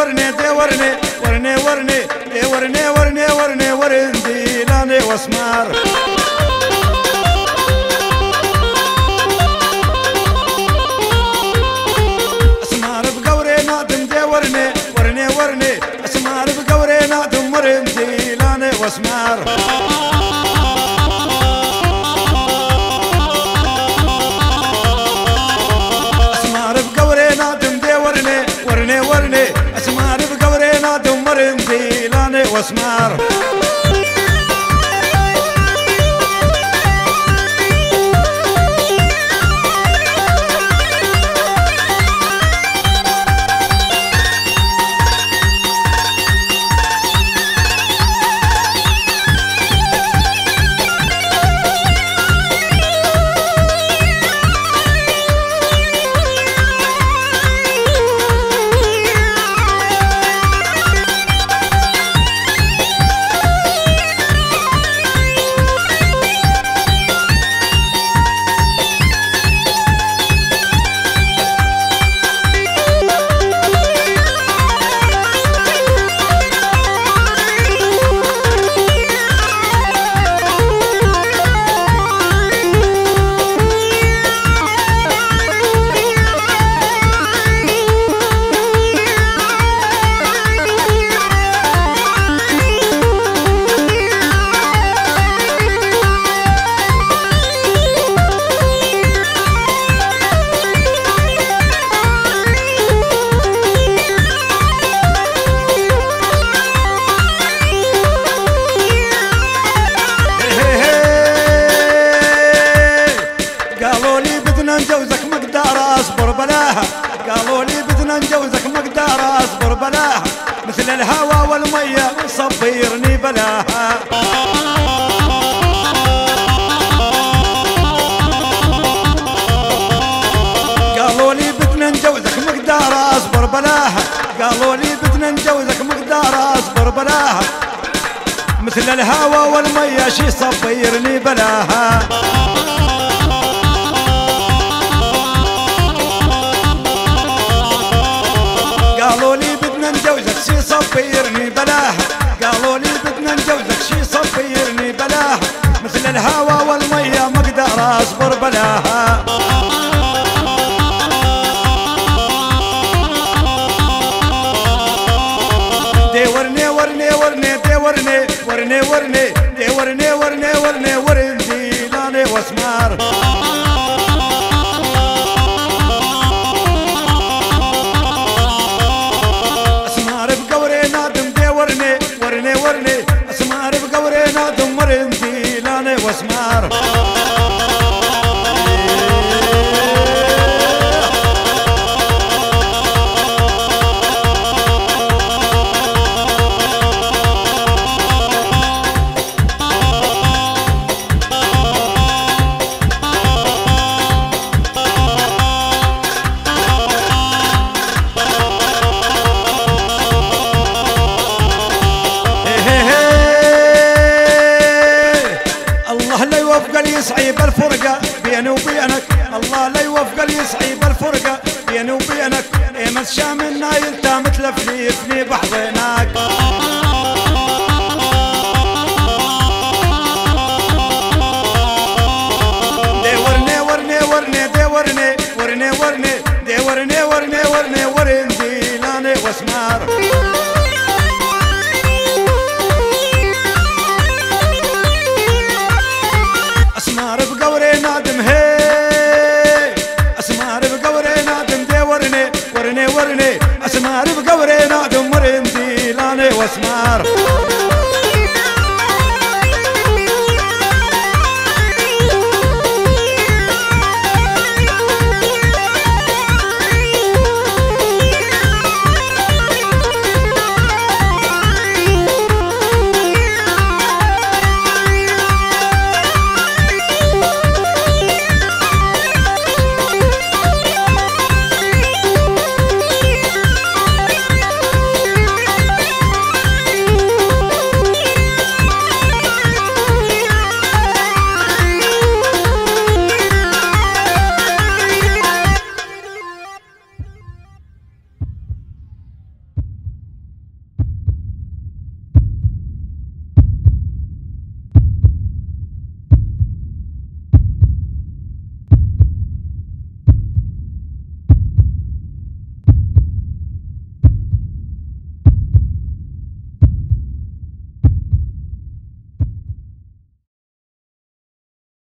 ورني ورني ورني اي ورني ورني ورني ورندي لاني واسمار اسمار بقوري نادم دي ورني ورني ورني اسمار بقوري نادم ورندي لاني واسمار اسمار لاني مثل الهوى والمية صبيرني بلاها قالوا لي بدنا نجوزك مقدار أصبر بلاها قالوا لي بدنا نجوزك مقدار أصبر بلاها مثل الهوى والمية شي صبيرني بلاها صبيرني بلاها قالوا لي بدنا نجوزك شي صبيرني بلاها مثل الهوى والمية ما أقدر أصبر بلاها دي ورني ورني ورني دي ورني ورني ورني. دي ورني ورني يصعب الفرقة بيني وبينك الله لا يوفق لي يصعب الفرقة بيني وبينك إيه ما تشام النايل انت متلفلفني بحضنك دي ورني ورني ورني دي ورني ورني ورني دي ورني ورني ورني لاني واسمار ورني